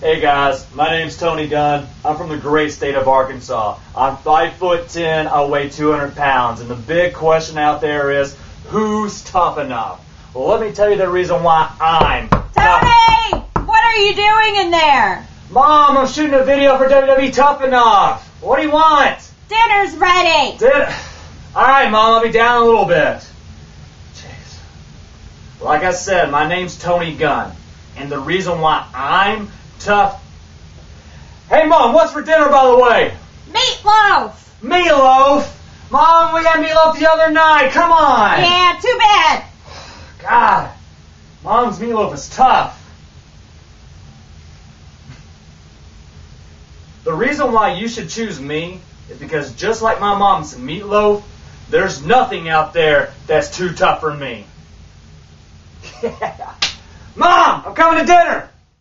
Hey guys, my name's Tony Gunn. I'm from the great state of Arkansas. I'm five foot ten. I weigh 200 pounds, and the big question out there is, who's tough enough? Well, let me tell you the reason why I'm. tough. Tony! What are you doing in there? Mom, I'm shooting a video for WWE Tough Enough. What do you want? Dinner's ready! Did. All right, Mom. I'll be down a little bit. Jeez. Like I said, my name's Tony Gunn, and the reason why I'm tough. Hey, Mom, what's for dinner, by the way? Meatloaf! Meatloaf. Mom, we had meatloaf the other night. Come on. Yeah, too bad! God, Mom's meatloaf is tough. The reason why you should choose me is because just like my mom's meatloaf, there's nothing out there that's too tough for me. Yeah. Mom, I'm coming to dinner.